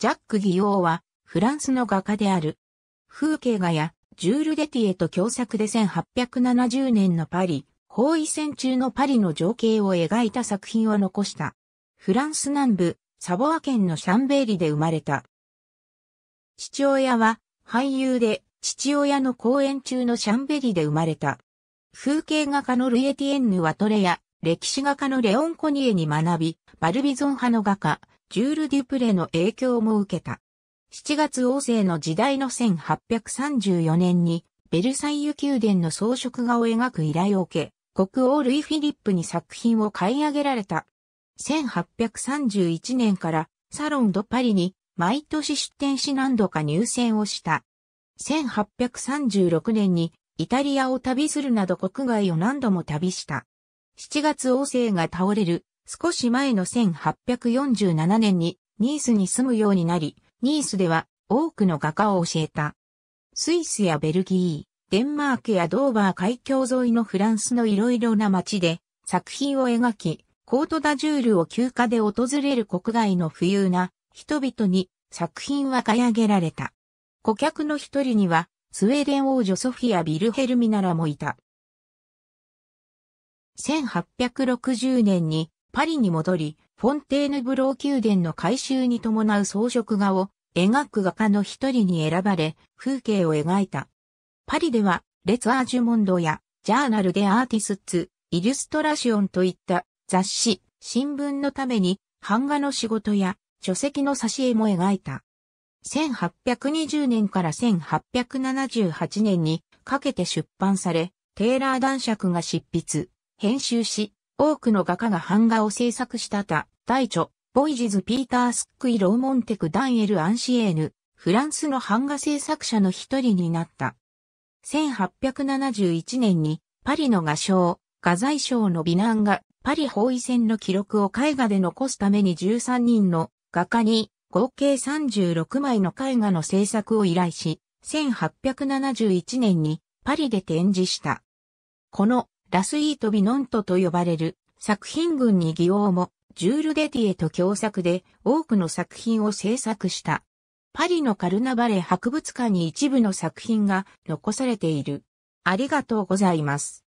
ジャック・ギオーはフランスの画家である。風景画やジュール・デティエと共作で1870年のパリ、包囲戦中のパリの情景を描いた作品を残した。フランス南部、サボア県のシャンベーリで生まれた。父親は俳優で父親の公演中のシャンベリで生まれた。風景画家のルエティエンヌ・ワトレや歴史画家のレオン・コニエに学び、バルビゾン派の画家、ジュール・デュプレの影響も受けた。7月王政の時代の1834年に、ベルサイユ宮殿の装飾画を描く依頼を受け、国王ルイ・フィリップに作品を買い上げられた。1831年からサロン・ド・パリに毎年出展し何度か入選をした。1836年にイタリアを旅するなど国外を何度も旅した。7月王政が倒れる少し前の1847年にニースに住むようになり、ニースでは多くの画家を教えた。スイスやベルギー、デンマークやドーバー海峡沿いのフランスのいろいろな街で作品を描き、コートダジュールを休暇で訪れる国外の富裕な人々に作品は買い上げられた。顧客の一人にはスウェーデン王女ソフィア・ビルヘルミナラもいた。1860年にパリに戻り、フォンテーヌブロー宮殿の改修に伴う装飾画を描く画家の一人に選ばれ、風景を描いた。パリでは、レツアージュモンドや、ジャーナルでアーティスツ、イルストラシオンといった雑誌、新聞のために、版画の仕事や書籍の挿絵も描いた。1820年から1878年にかけて出版され、テーラー男爵が執筆、編集し、多くの画家が版画を制作したた、大著、ボイジズ・ピーター・スックイ・ローモンテク・ダンエル・アンシエーヌ、フランスの版画制作者の一人になった。1871年にパリの画商、画材商の美男がパリ包囲戦の記録を絵画で残すために13人の画家に合計36枚の絵画の制作を依頼し、1871年にパリで展示した。このラスイート・ビノントと呼ばれる作品群に擬王もジュール・デティエと共作で多くの作品を制作した。パリのカルナバレ博物館に一部の作品が残されている。ありがとうございます。